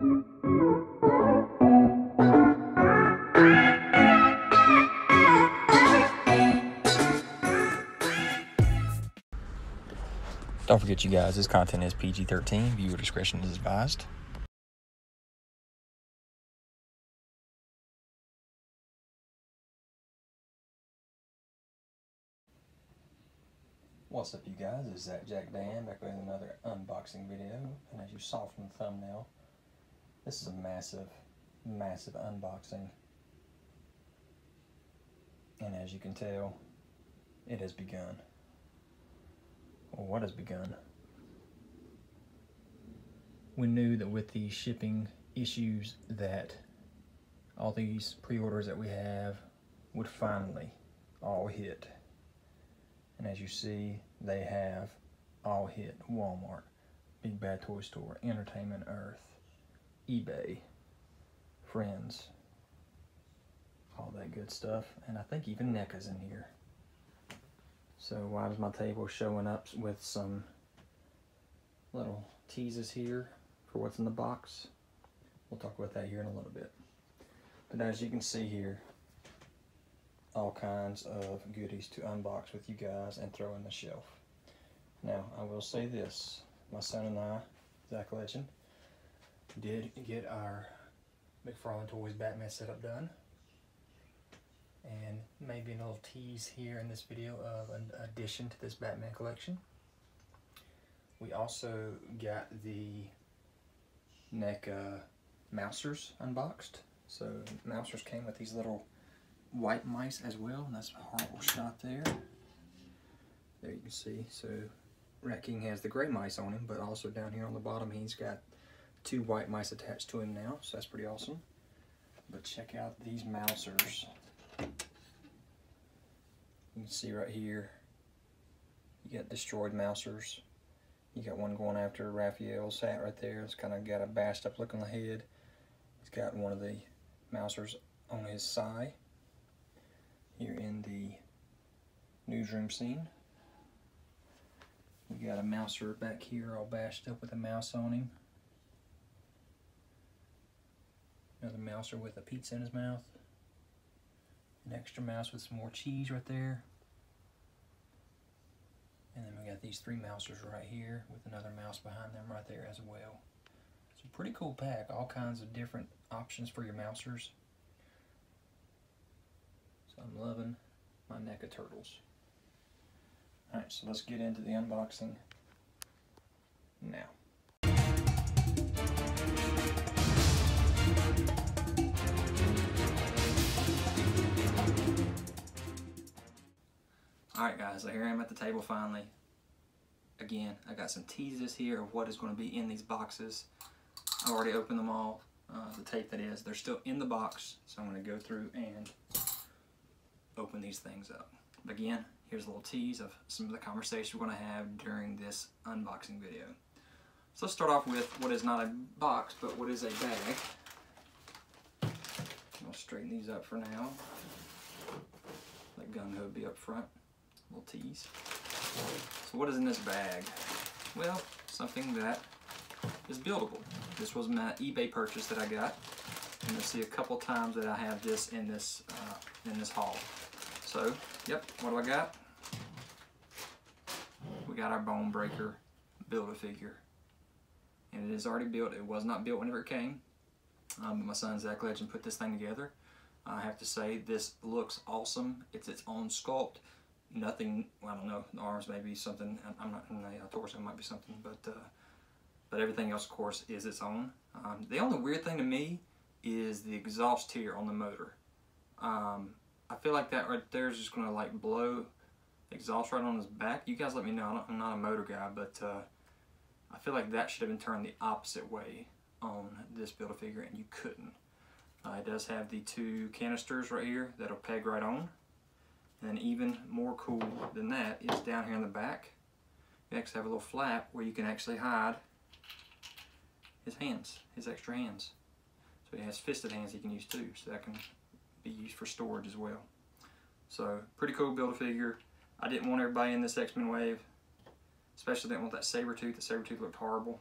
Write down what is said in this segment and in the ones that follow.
Don't forget, you guys, this content is PG 13. Viewer discretion is advised. What's up, you guys? It's ZacJacDan back with another unboxing video. And as you saw from the thumbnail, this is a massive, massive unboxing. And as you can tell, it has begun. What has begun? We knew that with the shipping issues that all these pre-orders that we have would finally all hit. And as you see, they have all hit Walmart, Big Bad Toy Store, Entertainment Earth, eBay, Friends, all that good stuff. And I think even NECA's in here. So why is my table showing up with some little teases here for what's in the box? We'll talk about that here in a little bit. But as you can see here, all kinds of goodies to unbox with you guys and throw in the shelf. Now, I will say this. My son and I, Zach Legend, did get our McFarlane Toys Batman setup done and maybe a little tease here in this video of an addition to this Batman collection. We also got the NECA Mousers unboxed. So Mousers came with these little white mice as well, and that's a horrible shot there. There you can see. So Rat-King has the gray mice on him, but also down here on the bottom he's got two white mice attached to him now, so that's pretty awesome. But check out these Mousers. You can see right here, you got destroyed mousers. You got one going after Raphael's hat right there. It's kind of got a bashed up look on the head. He's got one of the mousers on his side. Here in the newsroom scene. We got a mouser back here all bashed up with a mouse on him. Another mouser with a pizza in his mouth. An extra mouse with some more cheese right there. And then we got these three mousers right here with another mouse behind them right there as well. It's a pretty cool pack. All kinds of different options for your mousers. So I'm loving my NECA turtles. Alright, so let's get into the unboxing now. Alright guys, so here I am at the table finally. Again, I got some teases here of what is going to be in these boxes. I already opened them all, uh, the tape that is. They're still in the box, so I'm going to go through and open these things up. But again, here's a little tease of some of the conversation we're going to have during this unboxing video. So let's start off with what is not a box, but what is a bag. I'll straighten these up for now. Let gung ho be up front little tease. So what is in this bag? Well, something that is buildable. This was my eBay purchase that I got. And you'll see a couple times that I have this in this uh, in this haul. So, yep, what do I got? We got our Bone Breaker Build-A-Figure. And it is already built. It was not built whenever it came. Um, but my son Zach Legend put this thing together. I have to say this looks awesome. It's its own sculpt nothing. I don't know. The arms may be something. I'm not in the torso. Might be something, but uh, but everything else, of course, is its own. Um, the only weird thing to me is the exhaust here on the motor. Um, I feel like that right there is just going to like blow exhaust right on his back. You guys let me know. I'm not a motor guy, but uh, I feel like that should have been turned the opposite way on this Build-A-Figure, and you couldn't. Uh, it does have the two canisters right here that'll peg right on. And even more cool than that is down here in the back, you actually have a little flap where you can actually hide his hands, his extra hands. So he has fisted hands he can use too, so that can be used for storage as well. So pretty cool Build-A-Figure. I didn't want everybody in this X-Men wave, especially didn't want that Sabretooth. The Sabretooth looked horrible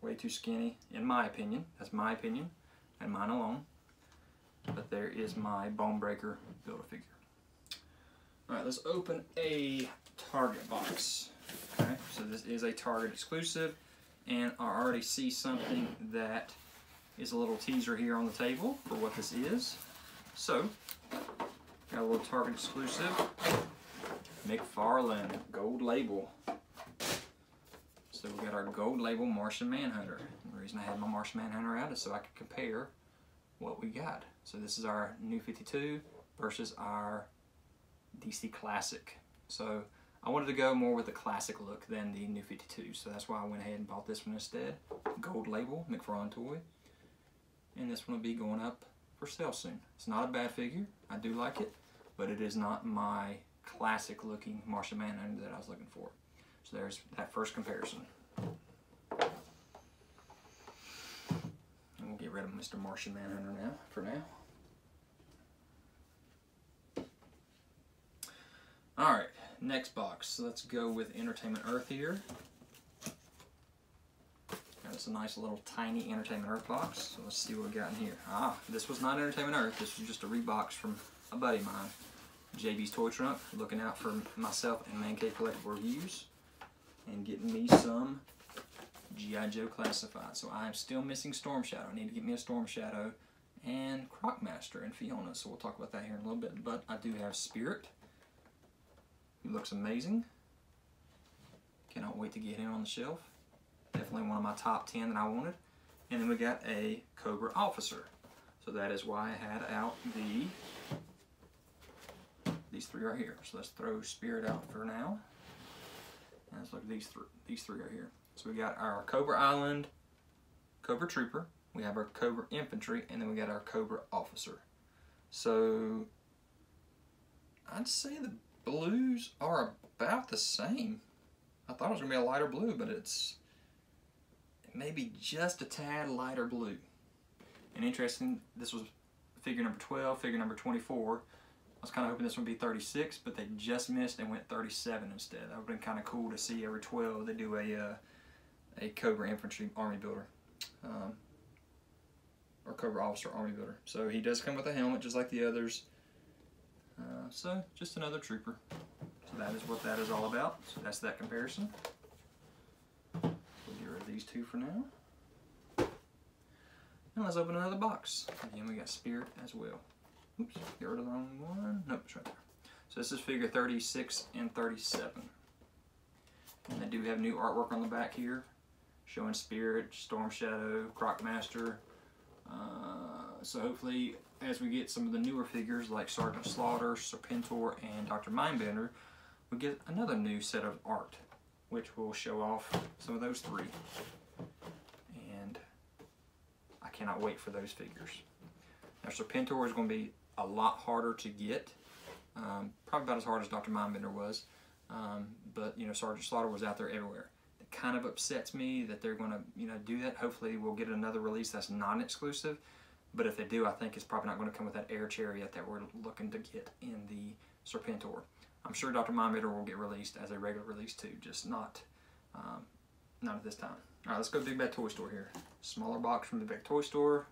way too skinny, in my opinion. That's my opinion, and mine alone. But there is my Bone Breaker Build-A-Figure. All right, let's open a Target box. Okay, so this is a Target exclusive, and I already see something that is a little teaser here on the table for what this is. So, got a little Target exclusive, McFarlane Gold Label. So we got our Gold Label Martian Manhunter. The reason I had my Martian Manhunter out is so I could compare what we got. So this is our new 52 versus our DC Classic. So I wanted to go more with the classic look than the new 52. So that's why I went ahead and bought this one instead. Gold label, McFarlane toy. And this one will be going up for sale soon. It's not a bad figure. I do like it. But it is not my classic looking Martian Manhunter that I was looking for. So there's that first comparison. And we'll get rid of Mr. Martian Manhunter now, for now. Alright, next box. So let's go with Entertainment Earth here. That's a nice little tiny Entertainment Earth box. So let's see what we got in here. Ah, this was not Entertainment Earth. This was just a rebox from a buddy of mine. JB's Toy Trunk, looking out for myself and Man Cave Collectible Reviews, and getting me some G.I. Joe Classified. So I am still missing Storm Shadow. I need to get me a Storm Shadow and Crocmaster and Fiona. So we'll talk about that here in a little bit. But I do have Spirit. Looks amazing. Cannot wait to get him on the shelf. Definitely one of my top 10 that I wanted. And then we got a Cobra Officer. So that is why I had out the these three right here. So let's throw Spirit out for now. And let's look at these three. These three right here. So we got our Cobra Island Cobra Trooper. We have our Cobra Infantry, and then we got our Cobra Officer. So I'd say the blues are about the same. I thought it was gonna be a lighter blue, but it's maybe just a tad lighter blue. And interesting, this was figure number 12, figure number 24 I was kind of hoping this would be 36, but they just missed and went 37 instead. That would have been kind of cool to see every 12 they do a uh, a Cobra Infantry Army Builder. Um, or Cobra Officer Army Builder. So he does come with a helmet just like the others. Uh, so just another trooper. So that is what that is all about. So that's that comparison. We'll get rid of these two for now. And let's open another box. Again, we got Spirit as well. Oops, get rid of the wrong one. Nope, it's right there. So this is figure 36 and 37. And they do have new artwork on the back here, showing Spirit, Storm Shadow, Crocmaster. Uh, so hopefully, as we get some of the newer figures like Sergeant Slaughter, Serpentor, and Dr. Mindbender, we get another new set of art, which will show off some of those three. And I cannot wait for those figures. Now Serpentor is going to be a lot harder to get. Um, probably about as hard as Dr. Mindbender was. Um, but, you know, Sergeant Slaughter was out there everywhere. It kind of upsets me that they're going to, you know, do that. Hopefully we'll get another release that's non-exclusive. But if they do, I think it's probably not going to come with that air chariot that we're looking to get in the Serpentor. I'm sure Dr. Mindbender will get released as a regular release too, just not um, not at this time. All right, let's go to Big Bad Toy Store here. Smaller box from the Big Toy Store.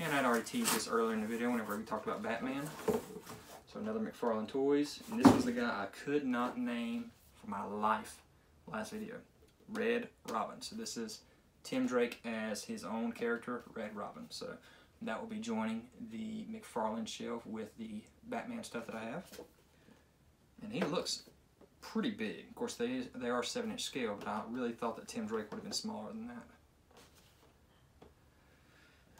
And I'd already teased this earlier in the video whenever we talked about Batman. So another McFarlane Toys. And this was the guy I could not name for my life last video. Red Robin. So this is Tim Drake as his own character, Red Robin. So that will be joining the McFarlane shelf with the Batman stuff that I have. And he looks pretty big. Of course, they, they are 7-inch scale, but I really thought that Tim Drake would have been smaller than that.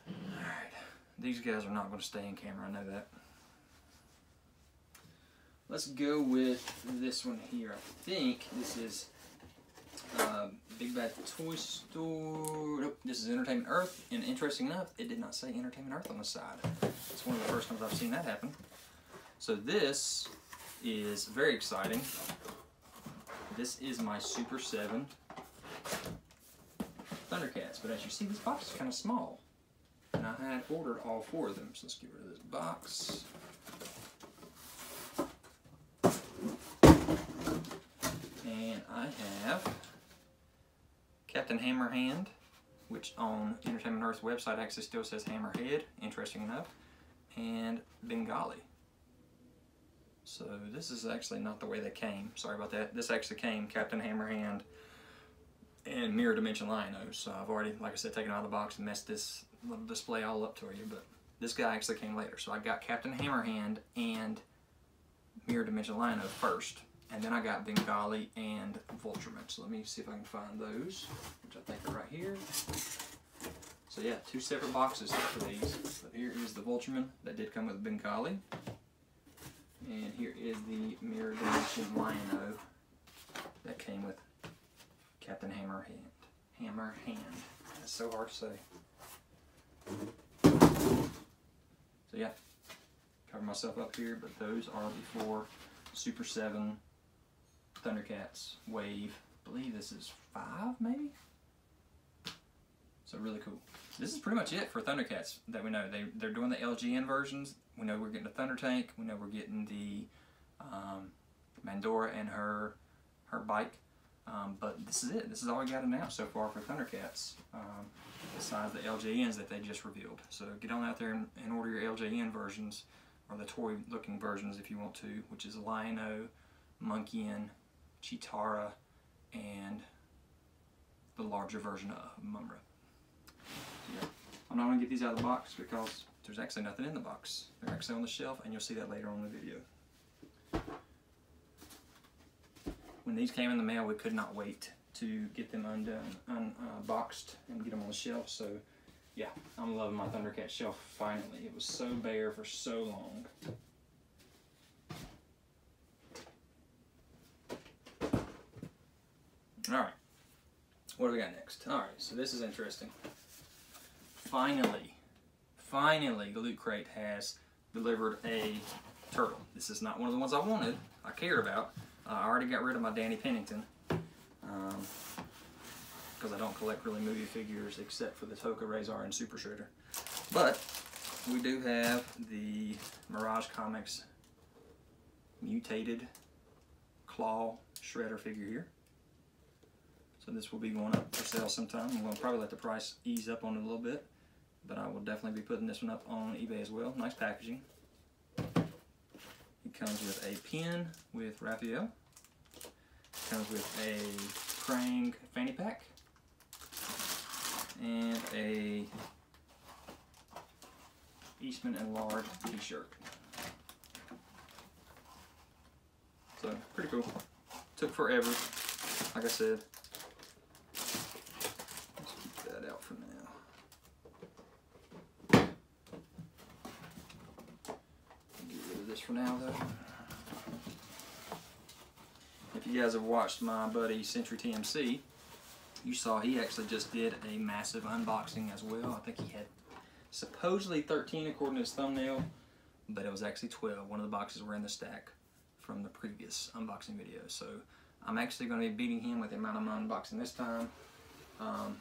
Alright, these guys are not going to stay in camera, I know that. Let's go with this one here. I think this is uh, Big Bad Toy Store. Nope, this is Entertainment Earth. And interesting enough, it did not say Entertainment Earth on the side. It's one of the first times I've seen that happen. So this is very exciting. This is my Super 7 Thundercats. But as you see, this box is kind of small. And I had ordered all four of them. So let's get rid of this box. Captain Hammerhand, which on Entertainment Earth website actually still says Hammerhead, interesting enough, and Bengali. So this is actually not the way they came. Sorry about that. This actually came Captain Hammerhand and Mirror Dimension Lion-O. So I've already, like I said, taken out of the box and messed this little display all up to you. But this guy actually came later. So I got Captain Hammerhand and Mirror Dimension Lion-O first. And then I got Bengali and Vultureman. So let me see if I can find those, which I think are right here. So yeah, two separate boxes for these. But here is the Vultureman that did come with Bengali. And here is the Mirror Dimension Lion-O that came with Captain Hammer Hand. Hammer Hand. That's so hard to say. So yeah, cover myself up here, but those are the four Super 7 Thundercats Wave. I believe this is five, maybe? So really cool. This is pretty much it for Thundercats that we know. They, they're doing the LJN versions. We know we're getting the Thunder Tank. We know we're getting the um, Mandora and her her bike. Um, but this is it. This is all we got announced so far for Thundercats, um, besides the LJNs that they just revealed. So get on out there and, and order your LJN versions, or the toy-looking versions if you want to, which is Lion-O, Monkeyan, Cheetara, and the larger version of Mumm-Ra. So yeah, I'm not going to get these out of the box because there's actually nothing in the box. They're actually on the shelf, and you'll see that later on in the video. When these came in the mail, we could not wait to get them undone, unboxed, uh, and get them on the shelf. So, yeah, I'm loving my Thundercat shelf finally. It was so bare for so long. All right, what do we got next? All right, so this is interesting. Finally, finally, Loot Crate has delivered a turtle. This is not one of the ones I wanted, I cared about. Uh, I already got rid of my Danny Pennington because um, I don't collect really movie figures except for the Tokka Rahzar and Super Shredder. But we do have the Mirage Comics mutated claw shredder figure here. So this will be going up for sale sometime. I'm going to probably let the price ease up on it a little bit but I will definitely be putting this one up on eBay as well. Nice packaging. It comes with a pin with Raphael. It comes with a Krang fanny pack and a Eastman and Laird t-shirt. So pretty cool. Took forever, like I said. for now though. If guys have watched my buddy Century TMC, you saw he actually just did a massive unboxing as well. I think he had supposedly 13 according to his thumbnail, but it was actually 12. One of the boxes were in the stack from the previous unboxing video. So I'm actually going to be beating him with the amount I'm unboxing this time. Um,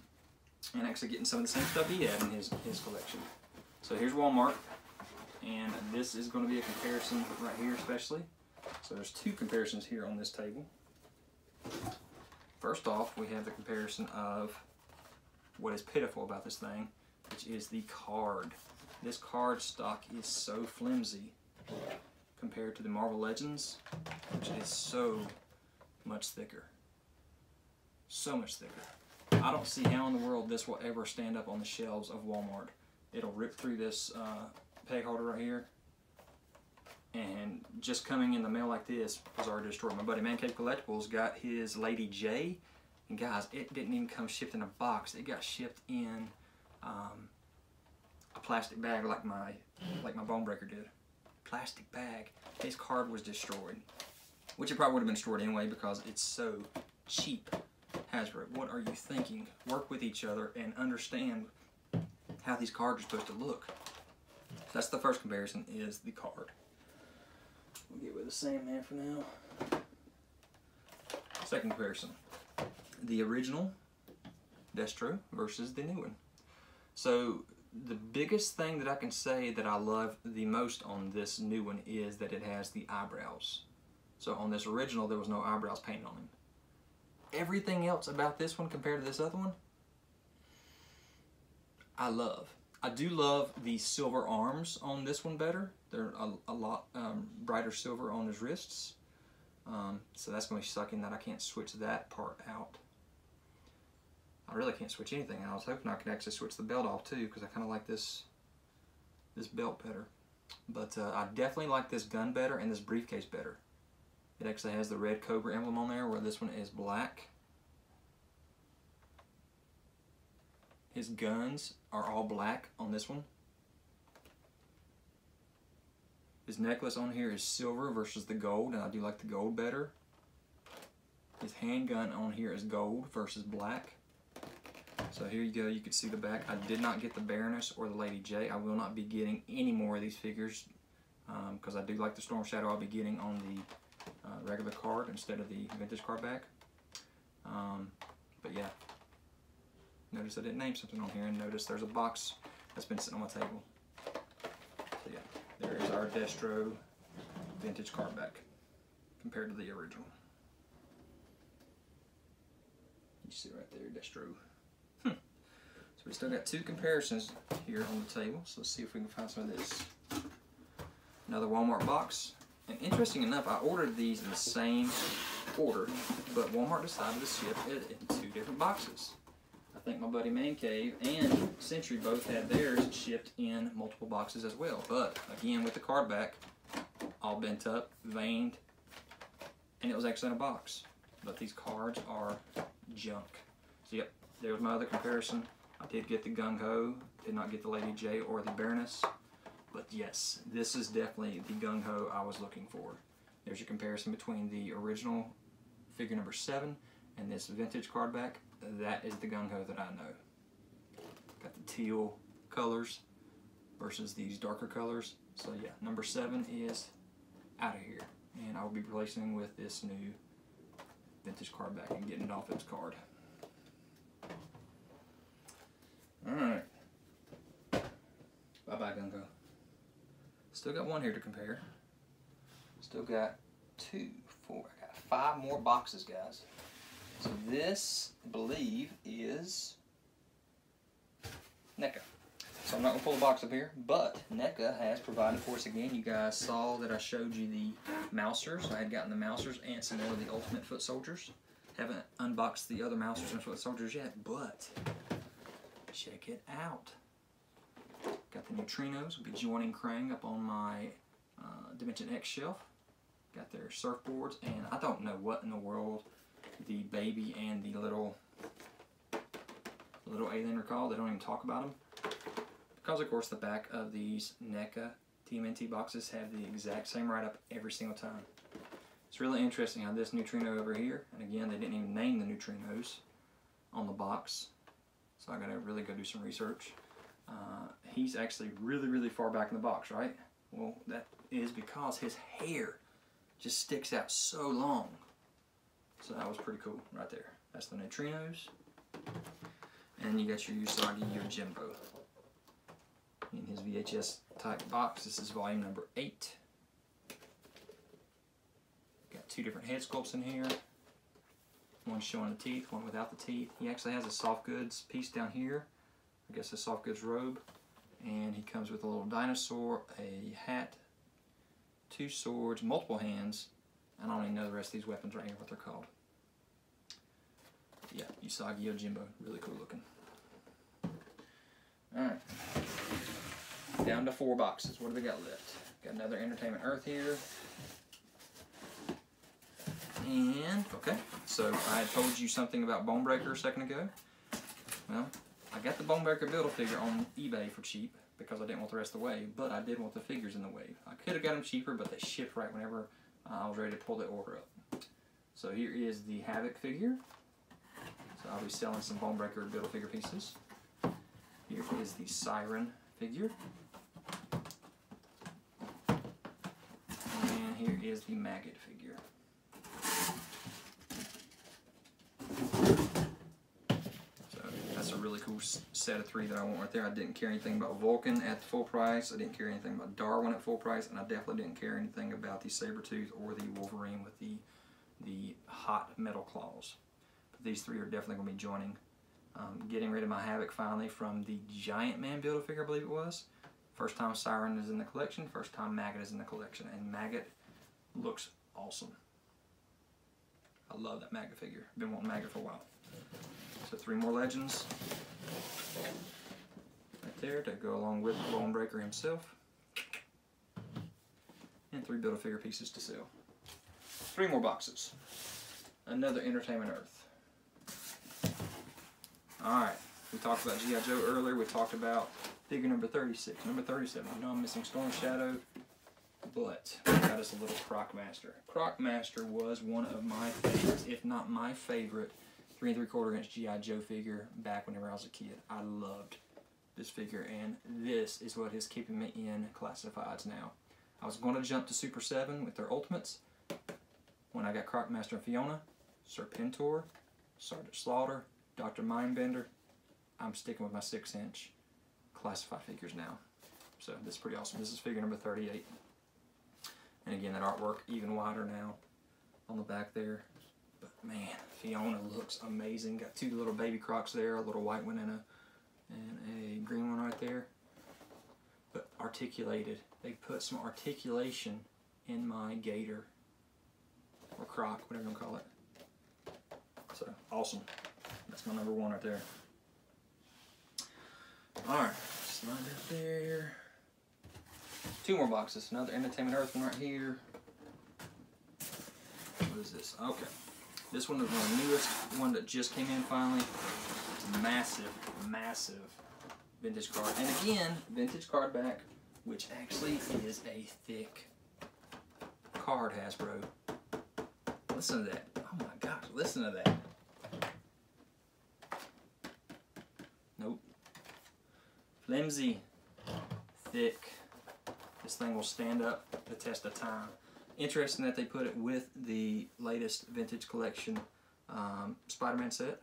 and actually getting some of the same stuff he had in his, his collection. So here's Walmart and this is going to be a comparison right here especially. So there's two comparisons here on this table. First off, we have the comparison of what is pitiful about this thing, which is the card. This card stock is so flimsy compared to the Marvel Legends, which is so much thicker. So much thicker. I don't see how in the world this will ever stand up on the shelves of Walmart. It'll rip through this uh, peg holder right here. And just coming in the mail like this was already destroyed. My buddy Man Cave Collectibles got his Lady Jaye. And guys, it didn't even come shipped in a box. It got shipped in um, a plastic bag like my like my Bone Breaker did. Plastic bag. His card was destroyed. Which it probably would have been destroyed anyway because it's so cheap. Hasbro, what are you thinking? Work with each other and understand how these cards are supposed to look. That's the first comparison is the card. Get with the same man for now. Second comparison. The original Destro versus the new one. So the biggest thing that I can say that I love the most on this new one is that it has the eyebrows. So on this original, there was no eyebrows painted on him. everything else about this one compared to this other one, I love. I do love the silver arms on this one better. They're a, a lot um, brighter silver on his wrists. Um, so that's going to be sucking that I can't switch that part out. I really can't switch anything. I was hoping I could actually switch the belt off too because I kind of like this this belt better. But uh, I definitely like this gun better and this briefcase better. It actually has the red Cobra emblem on there where this one is black. His guns are all black on this one. His necklace on here is silver versus the gold, and I do like the gold better. His handgun on here is gold versus black. So here you go, you can see the back. I did not get the Baroness or the Lady Jaye. I will not be getting any more of these figures because um, I do like the Storm Shadow I'll be getting on the uh, regular card instead of the vintage card back. Um, but yeah, Notice I didn't name something on here and notice there's a box that's been sitting on my table. So yeah, there is our Destro vintage card back compared to the original. You see right there, Destro. Hmm. So we still got two comparisons here on the table. So let's see if we can find some of this. Another Walmart box. And interesting enough, I ordered these in the same order, but Walmart decided to ship it in two different boxes think my buddy Man Cave and Century both had theirs shipped in multiple boxes as well. But again, with the card back, all bent up, veined, and it was actually in a box. But these cards are junk. So yep, there's my other comparison. I did get the Gung Ho, did not get the Lady Jaye or the Baroness. But yes, this is definitely the Gung Ho I was looking for. There's your comparison between the original figure number 7 and this vintage card back that is the gung ho that I know. Got the teal colors versus these darker colors. So yeah, number seven is out of here. And I'll be replacing with this new vintage card back and getting it off its card. Alright. Bye-bye, Gung Ho. Still got one here to compare. Still got two, four, I got five more boxes, guys. So this, I believe, is NECA. So I'm not going to pull the box up here, but NECA has provided for us again. You guys saw that I showed you the Mousers. I had gotten the Mousers and some more of the Ultimate Foot Soldiers. Haven't unboxed the other Mousers and Foot Soldiers yet, but check it out. Got the neutrinos. Will be joining Krang up on my uh, Dimension X shelf. Got their surfboards, and I don't know what in the world the baby and the little little alien recall. They don't even talk about them. Because of course the back of these NECA TMNT boxes have the exact same write-up every single time. It's really interesting how this neutrino over here, and again they didn't even name the neutrinos on the box, so I gotta really go do some research. Uh, he's actually really, really far back in the box, right? Well, that is because his hair just sticks out so long. So that was pretty cool right there. That's the neutrinos. And you got your Usagi Yojimbo. In his VHS type box, this is volume number 8. Got two different head sculpts in here. One showing the teeth, one without the teeth. He actually has a soft goods piece down here. I guess a soft goods robe. And he comes with a little dinosaur, a hat, two swords, multiple hands, I don't even know the rest of these weapons right here, what they're called. Yeah, Usagi Yojimbo, really cool looking. Alright. Down to four boxes. What do we got left? Got another Entertainment Earth here. And, okay, so I told you something about Bonebreaker a second ago. Well, I got the Bonebreaker Build-A-Figure on eBay for cheap because I didn't want the rest of the wave, but I did want the figures in the wave. I could have got them cheaper, but they shipped right whenever I was ready to pull the order up. So here is the Havok figure. I'll be selling some Bonebreaker Build-A-Figure pieces. Here is the Siryn figure. And here is the Maggott figure. So that's a really cool set of three that I want right there. I didn't care anything about Vulcan at full price. I didn't care anything about Darwin at full price. And I definitely didn't care anything about the Sabretooth or the Wolverine with the, the hot metal claws. These three are definitely going to be joining. Um, getting rid of my Havok finally from the Giant Man Build-A-Figure, I believe it was. First time Siryn is in the collection, first time Maggott is in the collection, and Maggott looks awesome. I love that Maggott figure. Been wanting Maggott for a while. So three more legends right there to go along with Bonebreaker himself. And three Build-A-Figure pieces to sell. Three more boxes. Another Entertainment Earth. Alright, we talked about G.I. Joe earlier. We talked about figure number 36. Number 37, you know I'm missing Storm Shadow, but got us a little Croc Master. Croc Master was one of my favorites, if not my favorite, three and three quarter inch G.I. Joe figure back whenever I was a kid. I loved this figure, and this is what is keeping me in classifieds now. I was going to jump to Super 7 with their Ultimates when I got Croc Master and Fiona, Serpentor, Sergeant Slaughter, Dr. Mindbender. I'm sticking with my 6 inch classified figures now. So this is pretty awesome. This is figure number 38. And again, that artwork even wider now on the back there. But man, Fiona looks amazing. Got two little baby crocs there, a little white one and a and a green one right there. But articulated. They put some articulation in my gator or croc, whatever you want to call it. So awesome. That's my number one right there. Alright, slide that there. Two more boxes. Another Entertainment Earth one right here. What is this? Okay. This one is of the newest one that just came in finally. Massive, massive vintage card. And again, vintage card back, which actually is a thick card, Hasbro. Listen to that. Oh my gosh, listen to that. Nope. Flimsy, thick. This thing will stand up the test of time. Interesting that they put it with the latest vintage collection um, Spider-Man set.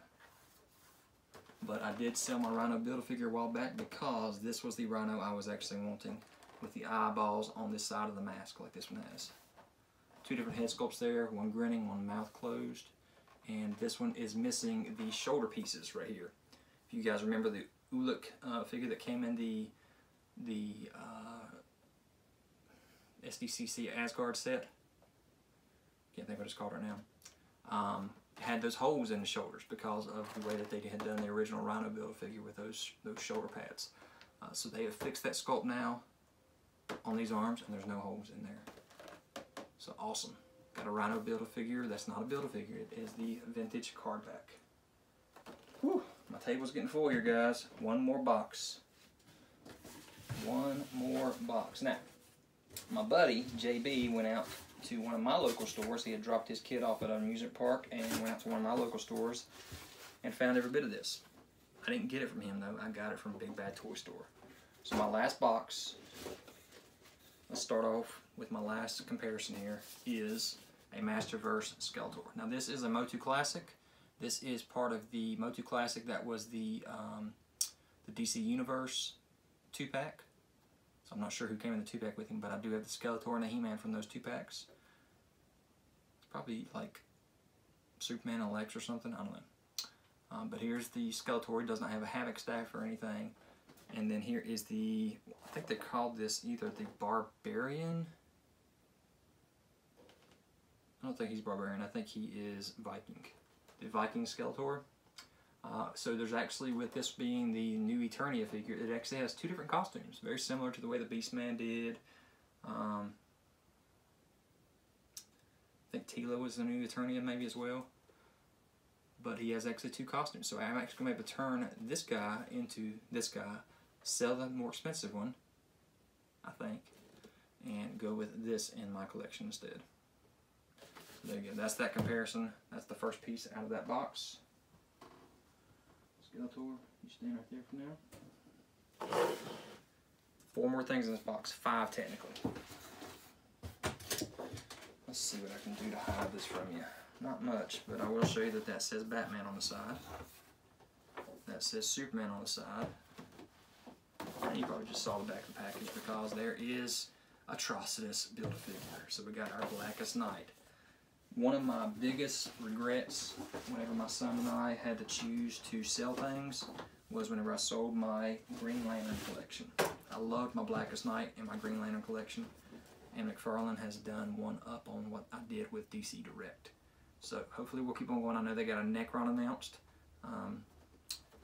But I did sell my Rhino Build-A-Figure a while back because this was the Rhino I was actually wanting with the eyeballs on this side of the mask like this one has. Two different head sculpts there, one grinning, one mouth closed. And this one is missing the shoulder pieces right here. If you guys remember the Ulik uh, figure that came in the the uh, SDCC Asgard set, can't think what it's called right now, um, had those holes in the shoulders because of the way that they had done the original Rhino Build-A-Figure with those, those shoulder pads. Uh, so they have fixed that sculpt now on these arms and there's no holes in there. So awesome. Got a Rhino Build-A-Figure. That's not a Build-A-Figure. It is the vintage card back. Whew. My table's getting full here, guys. One more box. One more box. Now, my buddy, JB, went out to one of my local stores. He had dropped his kid off at an amusement park and went out to one of my local stores and found every bit of this. I didn't get it from him, though. I got it from Big Bad Toy Store. So my last box, let's start off with my last comparison here, is a Masterverse Skeletor. Now, this is a Motu Classic. This is part of the Motu Classic that was the, um, the DC Universe 2-pack. So I'm not sure who came in the 2-pack with him, but I do have the Skeletor and the He-Man from those 2 packs. It's probably like Superman and Lex or something, I don't know. Um, but here's the Skeletor, he doesn't have a Havoc staff or anything. And then here is the, I think they called this either the Barbarian. I don't think he's Barbarian, I think he is Viking. The Viking Skeletor. Uh, so there's actually, with this being the new Eternia figure, it actually has two different costumes. Very similar to the way the Beastman did. Um, I think Teela was the new Eternia maybe as well. But he has actually two costumes. So I'm actually going to to turn this guy into this guy, sell the more expensive one, I think, and go with this in my collection instead. There. That's that comparison. That's the first piece out of that box. Skeletor, you stand right there for now. Four more things in this box. Five technically. Let's see what I can do to hide this from you. Not much, but I will show you that that says Batman on the side. That says Superman on the side. And you probably just saw the back of the package because there is Atrocitus Build-A-Figure. So we got our Blackest Night. One of my biggest regrets whenever my son and I had to choose to sell things was whenever I sold my Green Lantern collection. I loved my Blackest Night and my Green Lantern collection, and McFarlane has done one up on what I did with DC Direct. So hopefully we'll keep on going. I know they got a Nekron announced. Um,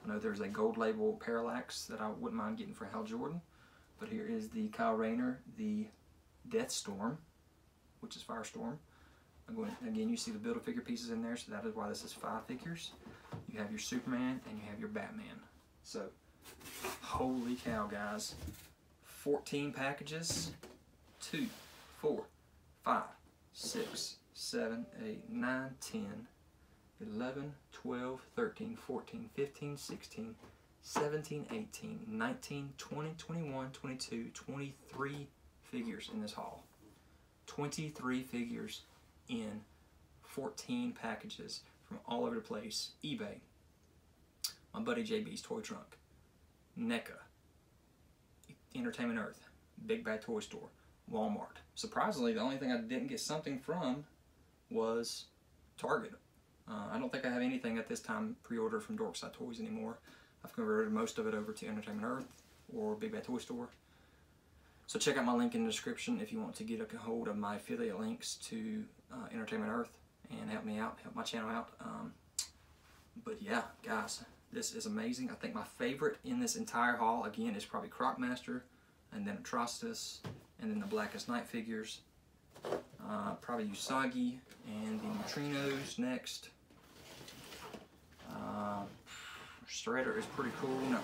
I know there's a gold label Parallax that I wouldn't mind getting for Hal Jordan. But here is the Kyle Rayner, the Death Storm, which is Firestorm. Going, again, you see the Build-A-Figure pieces in there, so that is why this is five figures. You have your Superman and you have your Batman. So, holy cow, guys. 14 packages. 2, 4, 5, 6, 7, 8, 9, 10, 11, 12, 13, 14, 15, 16, 17, 18, 19, 20, 21, 22, 23 figures in this haul. 23 figures in 14 packages from all over the place. eBay, my buddy JB's Toy Trunk, NECA, Entertainment Earth, Big Bad Toy Store, Walmart. Surprisingly, the only thing I didn't get something from was Target. Uh, I don't think I have anything at this time pre-order from Dorkside Toys anymore. I've converted most of it over to Entertainment Earth or Big Bad Toy Store. So check out my link in the description if you want to get a hold of my affiliate links to uh, Entertainment Earth and help me out, help my channel out. Um, but yeah, guys, this is amazing. I think my favorite in this entire haul, again, is probably Crocmaster, and then Atrocitus, and then the Blackest Night figures. Uh, probably Usagi, and the Neutrinos next. Uh, is pretty cool. No,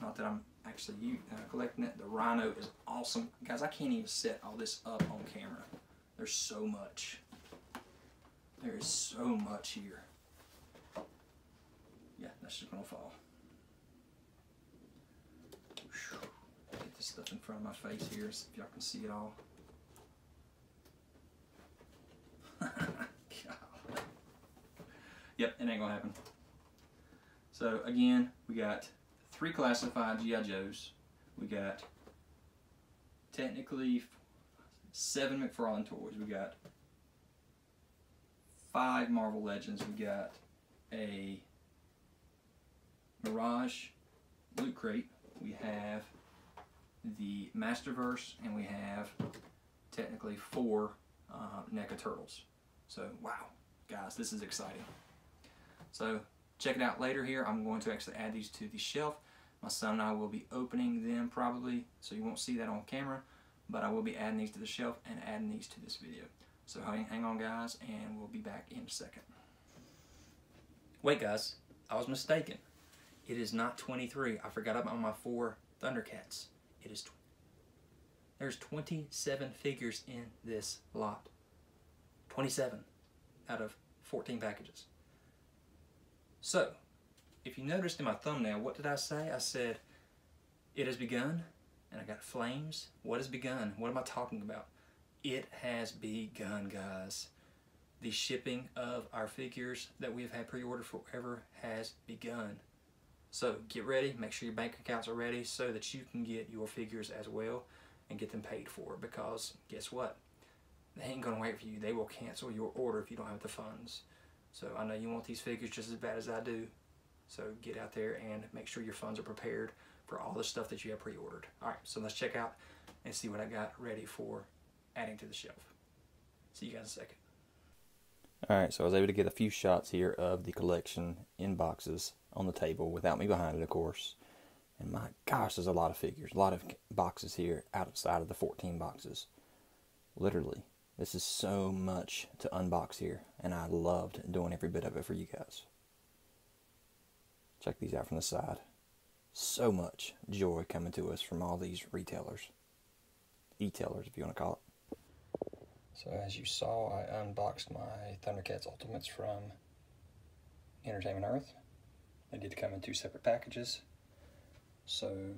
not that I'm actually uh, collecting it. The Rhino is awesome. Guys, I can't even set all this up on camera. There's so much. There is so much here. Yeah, that's just gonna fall. Get this stuff in front of my face here so if y'all can see it all. yep, it ain't gonna happen. So again, we got three classified G.I. Joes. We got technically seven McFarlane toys. We got five Marvel Legends. We got a Mirage Loot Crate. We have the Masterverse, and we have technically four uh, NECA Turtles. So, wow, guys, this is exciting. So, check it out later here. I'm going to actually add these to the shelf. My son and I will be opening them probably, so you won't see that on camera, but I will be adding these to the shelf and adding these to this video. So hang on guys, and we'll be back in a second. Wait guys, I was mistaken. It is not 23. I forgot about my four Thundercats. It is, there's 27 figures in this lot. 27 out of 14 packages. So, if you noticed in my thumbnail, what did I say? I said, it has begun, and I got flames. What has begun? What am I talking about? it has begun, guys. The shipping of our figures that we've had pre-ordered forever has begun. So get ready, make sure your bank accounts are ready so that you can get your figures as well and get them paid for because guess what? They ain't gonna wait for you. They will cancel your order if you don't have the funds. So I know you want these figures just as bad as I do. So get out there and make sure your funds are prepared for all the stuff that you have pre-ordered. All right, so let's check out and see what I got ready for adding to the shelf. See you guys in a second. Alright, so I was able to get a few shots here of the collection in boxes on the table without me behind it, of course. And my gosh, there's a lot of figures, a lot of boxes here outside of the 14 boxes. Literally, this is so much to unbox here, and I loved doing every bit of it for you guys. Check these out from the side. So much joy coming to us from all these retailers, e-tailers, if you want to call it. So as you saw, I unboxed my Thundercats Ultimates from Entertainment Earth. They did come in two separate packages. So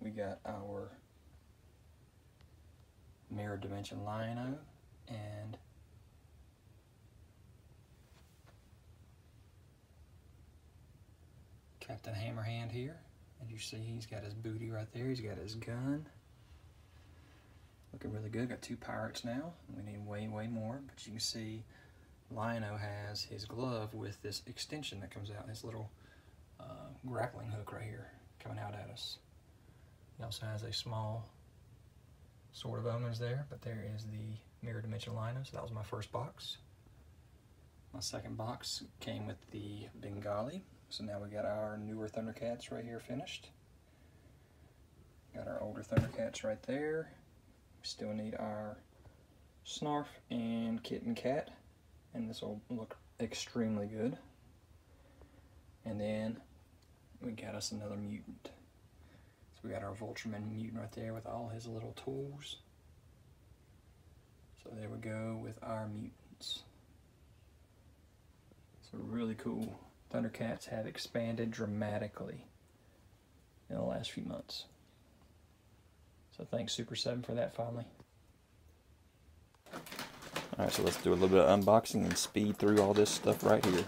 we got our Mirror Dimension Lion-O and Captain Hammerhand here. And you see he's got his booty right there. He's got his gun. Looking really good. Got two pirates now. We need way, way more. But you can see Lion-O has his glove with this extension that comes out, this little uh, grappling hook right here coming out at us. He also has a small Sword of Omens there, but there is the Mirror Dimension Lion-O, so that was my first box. My second box came with the Bengali, so now we got our newer Thundercats right here finished. Got our older Thundercats right there. We still need our Snarf and Kit and Kat, and this will look extremely good. And then we got us another mutant. So we got our Vultureman mutant right there with all his little tools. So there we go with our mutants. So really cool. Thundercats have expanded dramatically in the last few months. So thanks Super 7 for that finally. Alright, so let's do a little bit of unboxing and speed through all this stuff right here.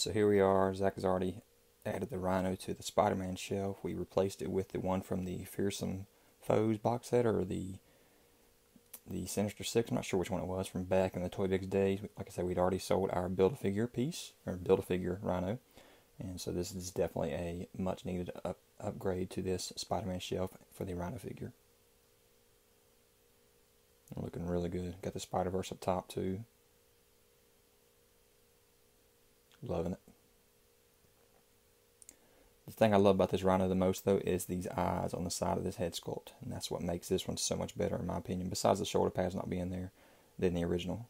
So here we are. Zach has already added the Rhino to the Spider-Man shelf. We replaced it with the one from the Fearsome Foes box set, or the the Sinister Six. I'm not sure which one it was from back in the Toy Biz days. Like I said, we'd already sold our Build-A-Figure piece, or Build-A-Figure Rhino. And so this is definitely a much needed up, upgrade to this Spider-Man shelf for the Rhino figure. Looking really good. Got the Spider-Verse up top too. Loving it. The thing I love about this Rhino the most, though, is these eyes on the side of this head sculpt. And that's what makes this one so much better, in my opinion, besides the shoulder pads not being there than the original.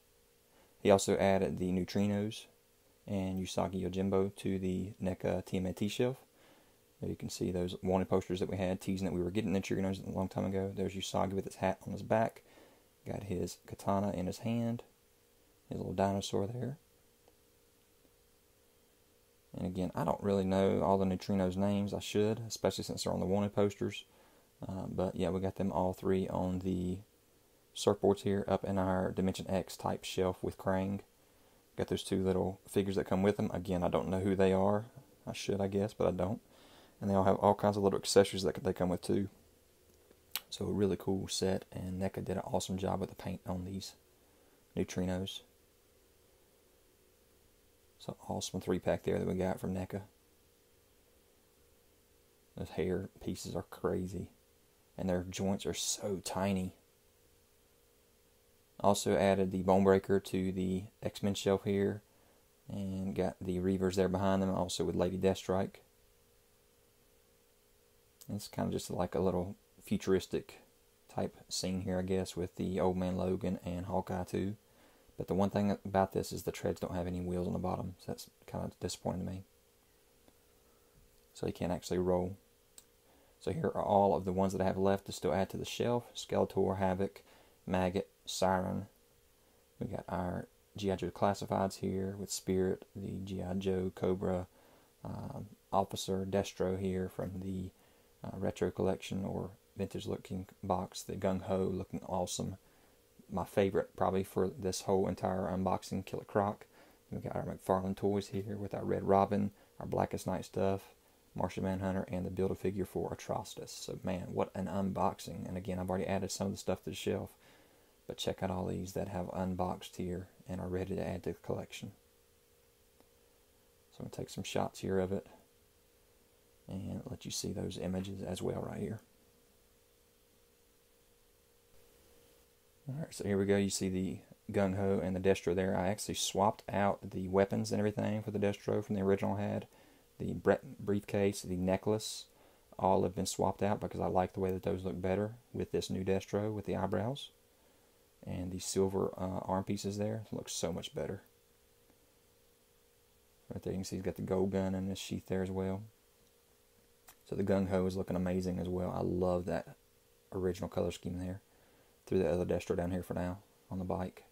He also added the Neutrinos and Usagi Yojimbo to the NECA TMNT shelf. There you can see those wanted posters that we had teasing that we were getting the Neutrinos a long time ago. There's Usagi with his hat on his back. Got his katana in his hand. His little dinosaur there. And again, I don't really know all the neutrinos names. I should, especially since they're on the wanted posters. Uh, but yeah, we got them all three on the surfboards here up in our Dimension X type shelf with Krang. Got those two little figures that come with them. Again, I don't know who they are. I should, I guess, but I don't. And they all have all kinds of little accessories that they come with too. So a really cool set, and NECA did an awesome job with the paint on these neutrinos. So awesome three pack there that we got from NECA. Those hair pieces are crazy. And their joints are so tiny. Also added the Bone Breaker to the X-Men shelf here. And got the Reavers there behind them, also with Lady Deathstrike. It's kind of just like a little futuristic type scene here, I guess, with the Old Man Logan and Hawkeye too. But the one thing about this is the treads don't have any wheels on the bottom, so that's kind of disappointing to me. So you can't actually roll. So here are all of the ones that I have left to still add to the shelf. Skeletor, Havok, Maggott, Siryn. We got our G.I. Joe classifieds here with Spirit, the G.I. Joe Cobra, um, Officer, Destro here from the uh, Retro Collection or vintage looking box. The Gung Ho looking awesome my favorite probably for this whole entire unboxing, Killer Croc. We got our McFarlane toys here with our Red Robin, our Blackest Night stuff, Martian Manhunter, and the Build a Figure for Atrocitus. So man, what an unboxing! And again, I've already added some of the stuff to the shelf, but check out all these that have unboxed here and are ready to add to the collection. So I'm gonna take some shots here of it and let you see those images as well right here. Alright, so here we go. You see the gung ho and the Destro there. I actually swapped out the weapons and everything for the Destro from the original had. The briefcase, the necklace, all have been swapped out because I like the way that those look better with this new Destro with the eyebrows. And the silver uh, arm pieces there looks so much better. Right there you can see he's got the gold gun in his sheath there as well. So the gung ho is looking amazing as well. I love that original color scheme there through the other Destro down here for now on the bike.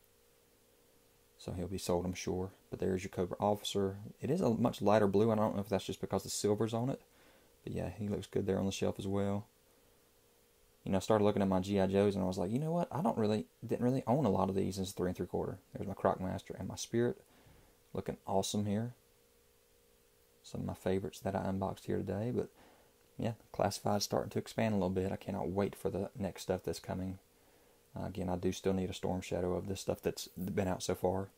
So he'll be sold, I'm sure. But there's your Cobra Officer. It is a much lighter blue. I don't know if that's just because the silver's on it. But yeah, he looks good there on the shelf as well. You know, I started looking at my G.I. Joes and I was like, you know what? I don't really, didn't really own a lot of these as three and three quarter. There's my Croc Master and my Spirit. Looking awesome here. Some of my favorites that I unboxed here today. But yeah, classified starting to expand a little bit. I cannot wait for the next stuff that's coming uh, again, I do still need a storm shadow of this stuff that's been out so far.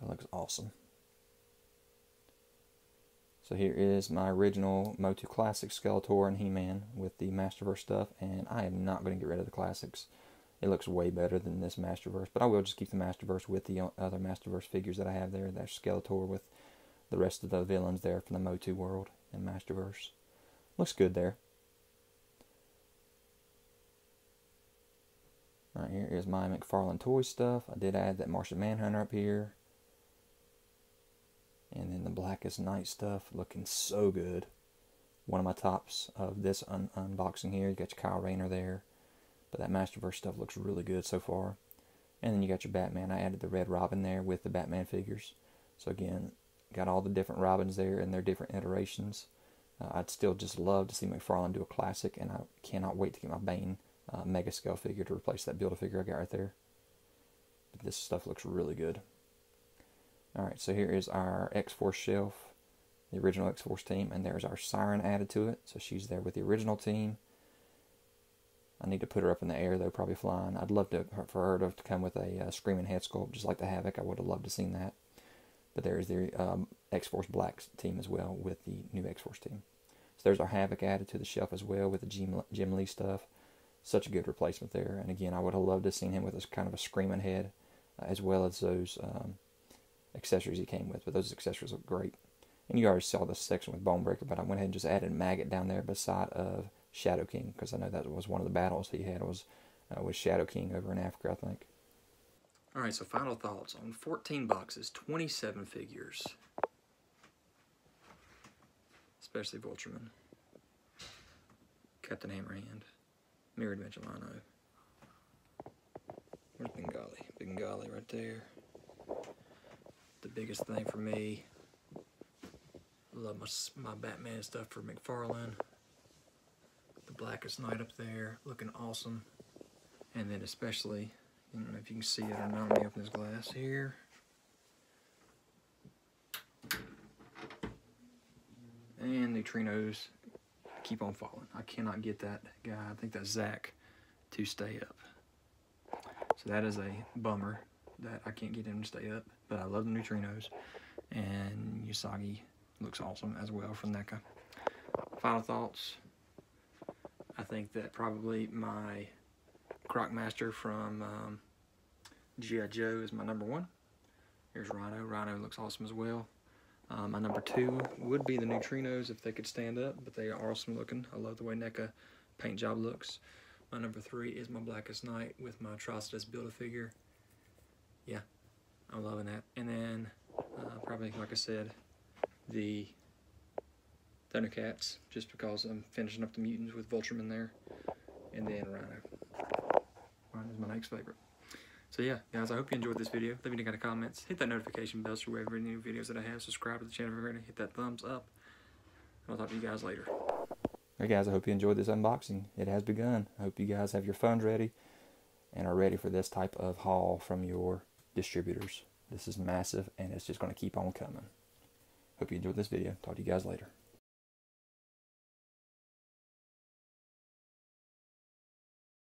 That looks awesome. So here is my original Motu Classic Skeletor and He-Man with the Masterverse stuff, and I am not going to get rid of the classics. It looks way better than this Masterverse, but I will just keep the Masterverse with the other Masterverse figures that I have there. There's Skeletor with the rest of the villains there from the Motu world and Masterverse. Looks good there. Right here is my McFarlane toy stuff. I did add that Martian Manhunter up here. And then the Blackest Night stuff looking so good. One of my tops of this un unboxing here. You got your Kyle Rayner there. But that Masterverse stuff looks really good so far. And then you got your Batman. I added the Red Robin there with the Batman figures. So again, got all the different Robins there and their different iterations. Uh, I'd still just love to see McFarlane do a classic, and I cannot wait to get my Bane uh, mega scale figure to replace that build a figure I got right there. But this stuff looks really good. Alright, so here is our X-Force shelf, the original X-Force team, and there's our Siryn added to it. So she's there with the original team. I need to put her up in the air though, probably flying. I'd love to for her to, to come with a uh, screaming head sculpt, just like the Havok. I would have loved to seen that. But there's the um, X-Force Black team as well with the new X-Force team. So there's our Havok added to the shelf as well with the Jim, Jim Lee stuff. Such a good replacement there. And again, I would have loved to have seen him with a kind of a screaming head, uh, as well as those um, accessories he came with. But those accessories look great. And you already saw this section with Bonebreaker, but I went ahead and just added Maggott down there beside of Shadow King because I know that was one of the battles he had was uh, with Shadow King over in Africa, I think. All right, so final thoughts on 14 boxes, 27 figures, especially Vultureman, Captain Hammerhand, Mirror Dimension Lion-O. Where's Bengali? Bengali right there. The biggest thing for me, love my, my Batman stuff for McFarlane. The Blackest Night up there, looking awesome. And then especially I don't know if you can see it or not. Let me open this glass here. And neutrinos keep on falling. I cannot get that guy, I think that's Zach, to stay up. So that is a bummer that I can't get him to stay up. But I love the neutrinos. And Usagi looks awesome as well from NECA. Final thoughts. I think that probably my Crocmaster from um, G.I. Joe is my number one. Here's Rhino. Rhino looks awesome as well. Um, my number two would be the Neutrinos if they could stand up, but they are awesome looking. I love the way NECA paint job looks. My number three is my Blackest Night with my Atrocitus Build-A-Figure. Yeah, I'm loving that. And then, uh, probably, like I said, the Thundercats, just because I'm finishing up the mutants with Vultureman there. And then Rhino. Is my next favorite. So yeah, guys, I hope you enjoyed this video. Leave any kind of comments. Hit that notification bell so wherever any new videos that I have. Subscribe to the channel if you're ready. Hit that thumbs up. And I'll talk to you guys later. Hey guys, I hope you enjoyed this unboxing. It has begun. I hope you guys have your funds ready and are ready for this type of haul from your distributors. This is massive and it's just going to keep on coming. Hope you enjoyed this video. Talk to you guys later.